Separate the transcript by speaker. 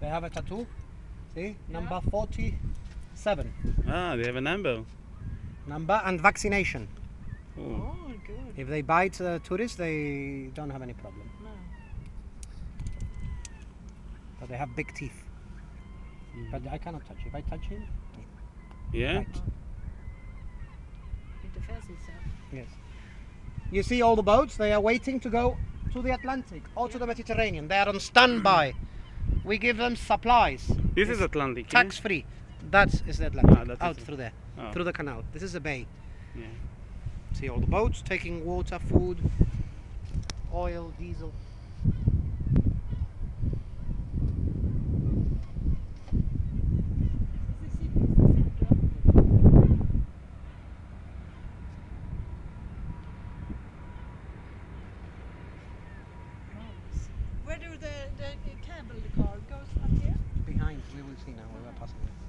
Speaker 1: They have a tattoo. See, number 47.
Speaker 2: ah, they have a number.
Speaker 1: Number and vaccination.
Speaker 2: Oh.
Speaker 3: Oh, good.
Speaker 1: If they bite uh, tourists, they don't have any problem.
Speaker 3: No.
Speaker 1: But they have big teeth. But I cannot touch. If I touch him,
Speaker 2: Yeah?
Speaker 1: bite.
Speaker 3: It defends itself.
Speaker 1: Yes. You see all the boats, they are waiting to go to the Atlantic or to the Mediterranean. They are on standby. We give them supplies,
Speaker 2: This is Atlantic.
Speaker 1: tax free. That is the Atlantic,
Speaker 2: Ah, that
Speaker 1: out through there,
Speaker 2: Oh.
Speaker 1: through the canal. This is the bay.
Speaker 2: Yeah.
Speaker 1: See all the boats taking water, food, oil, diesel. Now. Are passing. it.